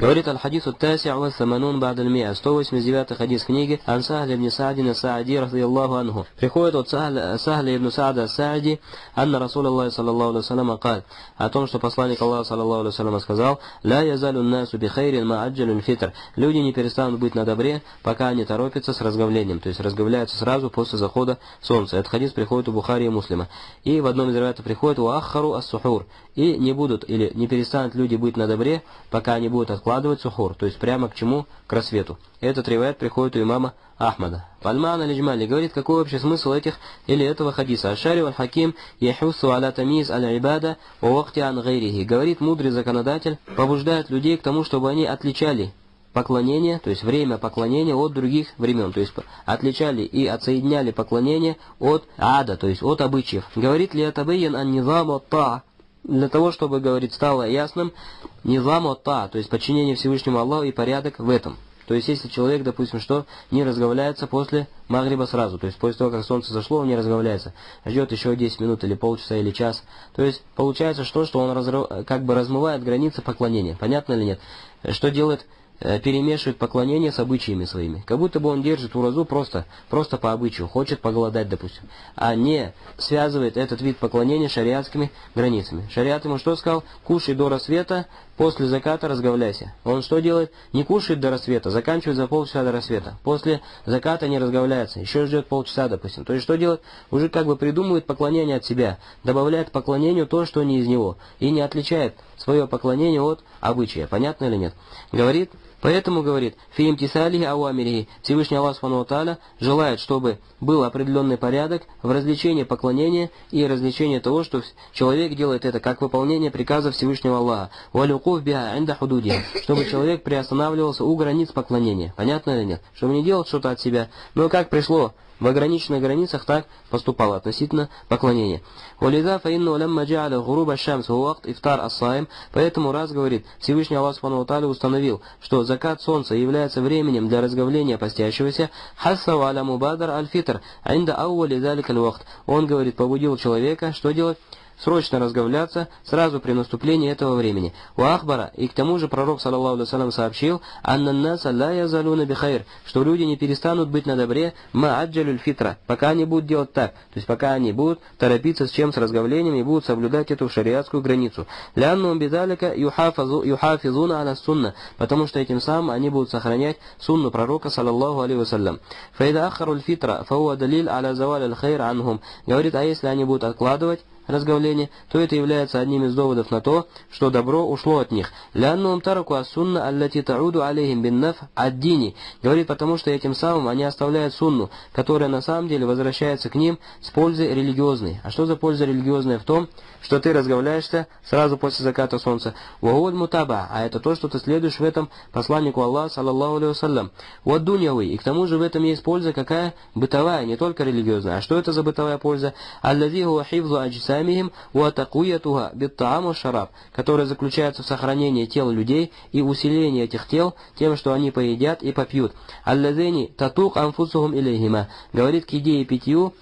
Говорит ва саманун ба'д аль-ми'a, 189 хадис книги, ан Сахля ибн Са'дин Са'ди, радиаллаху анху. Приходит от Сахля, ибн Са'да Са'ди, анна Расулаллах, саллаллаху алейhi кал, о том, что посланник Аллаха, саллаллаху алейhi сказал, ля язалю насу би хайрин ма аджалю фитр. Люди не перестанут быть на добре, пока они торопятся с разговлением, то есть разговляются сразу после захода солнца. Этот хадис приходит у Бухари и Муслима. И в одном из риватов приходит у Аххару ас-сухур. И не будут, или не перестанут люди быть на добре, пока они будут откладывать сухур, то есть прямо к чему? К рассвету. Этот ривайт приходит у имама Ахмада. Пальман аль говорит, какой общий смысл этих или этого хадиса. Ашари валь хаким яхусу аля тамиз аль ибада о вахти ан. Говорит мудрый законодатель, побуждает людей к тому, чтобы они отличали поклонение, то есть время поклонения от других времен, то есть отличали и отсоединяли поклонение от ада, то есть от обычаев. Говорит ли это бейян ан низам та для того, чтобы, говорит, стало ясным низам та, то есть подчинение Всевышнему Аллаху и порядок в этом. То есть, если человек, допустим, что не разговляется после Магриба сразу, то есть после того, как солнце зашло, он не разговляется, ждет еще 10 минут или полчаса или час. То есть, получается что, что он разрыв, как бы размывает границы поклонения. Понятно или нет? Что делает перемешивает поклонение с обычаями своими. Как будто бы он держит уразу просто, просто по обычаю, хочет поголодать, допустим. А не связывает этот вид поклонения шариатскими границами. Шариат ему что сказал? Кушай до рассвета, после заката разговляйся. Он что делает? Не кушает до рассвета, заканчивает за полчаса до рассвета. После заката не разговляется, еще ждет полчаса, допустим. То есть что делает? Уже как бы придумывает поклонение от себя, добавляет поклонению то, что не из него, и не отличает свое поклонение от обычая. Понятно или нет? Говорит, Поэтому, говорит, фиим тисалихи ауамирихи, Всевышний Аллах Субхану желает, чтобы был определенный порядок в развлечении поклонения и развлечении того, что человек делает это как выполнение приказа Всевышнего Аллаха. Валюкув биа инда худуди, чтобы человек приостанавливался у границ поклонения. Понятно или нет? Чтобы не делать что-то от себя. Но как пришло в ограниченных границах так поступал относительно поклонения. «Валида фаинну лямма джа'аля гуруба шамс вакт ифтар ассаим», поэтому раз говорит, Всевышний Аллах Субхану установил, что закат солнца является временем для разговления постящегося, хасса аля мубадар аль-фитр, инда ауали залик аль-вахт. Он говорит, побудил человека, что делать? Срочно разговляться сразу при наступлении этого времени. У Ахбара, и к тому же пророк, саллаллаху алейhi сообщил, «Анна наса ла язалюна бихайр», что люди не перестанут быть на добре ма аджалюль фитра, пока они будут делать так, то есть пока они будут торопиться с чем с разговлением и будут соблюдать эту шариатскую границу. «Лянну бидалика юхафизуна аля сунна», потому что этим самым они будут сохранять сунну пророка, саллаллаху алейhi вассалям. «Фаида ахаруль фитра, фауа далиль аля заваль аль хайр анхум», говорит, а если они будут откладывать, разговления, то это является одним из доводов на то, что добро ушло от них. «Ляннум тараку ас-сунна аллати тауду алейхим биннаф ад-дини» говорит, потому что этим самым они оставляют сунну, которая на самом деле возвращается к ним с пользой религиозной. А что за польза религиозная в том, что ты разговляешься сразу после заката солнца? «Вагуд мутаба», а это то, что ты следуешь в этом посланнику Аллаха, саллаллаху алейhi вассалям. «Вад дуньявый», и к тому же в этом есть польза какая? Бытовая, не только религиозная. А что это за бытовая польза? «Аллази хуа хивзу аджиса самихим уатакуятуга биттааму шараб, которая заключается в сохранении тел людей и усилении этих тел тем, что они поедят и попьют. Аллазени татук амфусухум илейхима, говорит к еде и питью,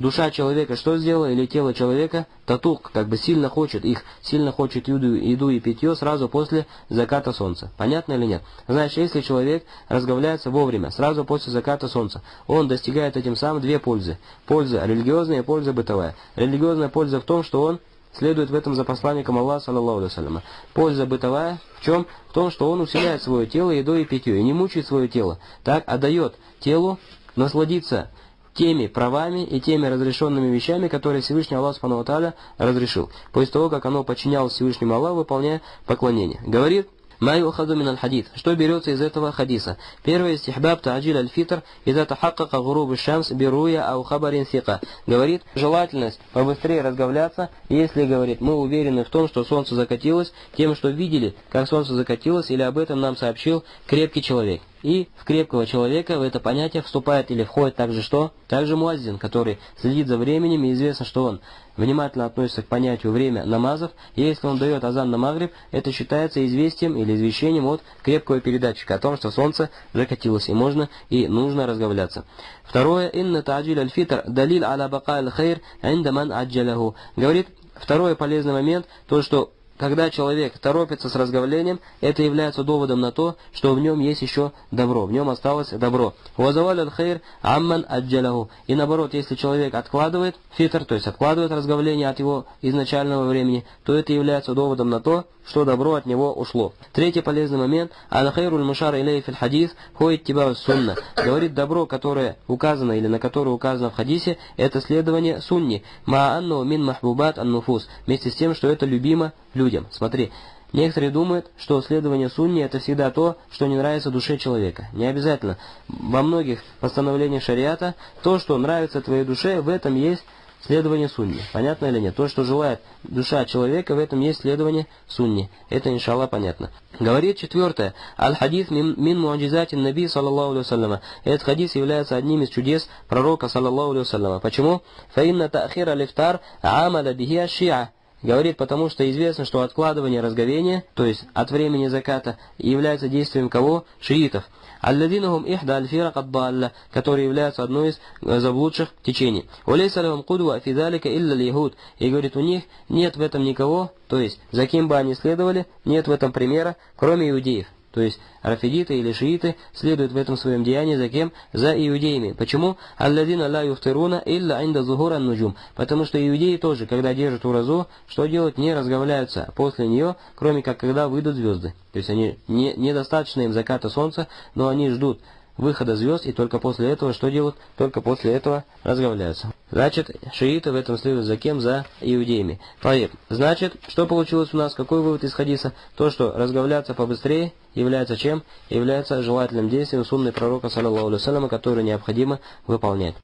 душа человека что сделала, или тело человека, татук, как бы сильно хочет их, сильно хочет еду, еду и питье сразу после заката солнца. Понятно или нет? Значит, если человек разговляется вовремя, сразу после заката солнца, он достигает этим самым две пользы. Польза религиозная и польза бытовая. Религиозная польза в том, что он следует в этом за посланником Аллаха, саллаллаху алейhi Польза бытовая в чем? В том, что он усиляет свое тело едой и питьем, и не мучает свое тело, так, а дает телу насладиться теми правами и теми разрешенными вещами, которые Всевышний Аллах Субхану разрешил, после того, как оно подчинялось Всевышнему Аллаху, выполняя поклонение. Говорит Майухаду мин аль-хадид. Что берется из этого хадиса? Первое стихбаб та'аджил аль-фитр иза тахакака гурубы шамс бируя ау хабарин сика. Говорит, желательность побыстрее разговляться, если, говорит, мы уверены в том, что солнце закатилось, тем, что видели, как солнце закатилось, или об этом нам сообщил крепкий человек. И в крепкого человека в это понятие вступает или входит также что? Также муаззин, который следит за временем, и известно, что он внимательно относится к понятию время намазов, если он дает азан на магриб, это считается известием или извещением от крепкого передатчика о том, что солнце закатилось, и можно и нужно разговляться. Второе, инна та'аджиль аль-фитр далил аля бака аль-хайр инда ман аджаляху. Говорит, второй полезный момент, то, что когда человек торопится с разговлением, это является доводом на то, что в нем есть еще добро, в нем осталось добро. Вазаваль хейр амман аджалаху. И наоборот, если человек откладывает фитр, то есть откладывает разговление от его изначального времени, то это является доводом на то, что добро от него ушло. Третий полезный момент. Аль-хайруль мушар илей фил хадис ходит тебя сунна. Говорит добро, которое указано или на которое указано в хадисе, это следование сунни. Ма анну мин махбубат ан-нуфус. Вместе с тем, что это любимо людям. Смотри, Некоторые думают, что следование сунни это всегда то, что не нравится душе человека. Не обязательно. Во многих постановлениях шариата то, что нравится твоей душе, в этом есть следование сунни. Понятно или нет? То, что желает душа человека, в этом есть следование сунни. Это, иншаллах, понятно. Говорит четвертое. Аль-хадис мин, мин муаджизатин наби, саллаллаху алейhi Этот хадис является одним из чудес пророка, саллаллаху алейhi Почему? Фаинна та'хир алифтар амаля бихи шиа. Говорит, потому что известно, что откладывание разговения, то есть от времени заката, является действием кого? Шиитов. Алладинахум ихда альфира каддалла, которые являются одной из заблудших течений. Улейса лахум кудва фидалика илля лихуд. И говорит, у них нет в этом никого, то есть за кем бы они следовали, нет в этом примера, кроме иудеев. То есть рафидиты или шииты следуют в этом своем деянии за кем? За иудеями. Почему? Алладина ла юфтируна илля инда зухура нуджум. Потому что иудеи тоже, когда держат уразу, что делают? Не разговляются после нее, кроме как когда выйдут звезды. То есть они не, недостаточно им заката солнца, но они ждут выхода звезд, и только после этого что делают? Только после этого разговляются. Значит, шииты в этом следуют за кем? За иудеями. Поверь. Значит, что получилось у нас? Какой вывод из хадиса? То, что разговляться побыстрее является чем? Является желательным действием сунны пророка, саллиллаху который необходимо выполнять.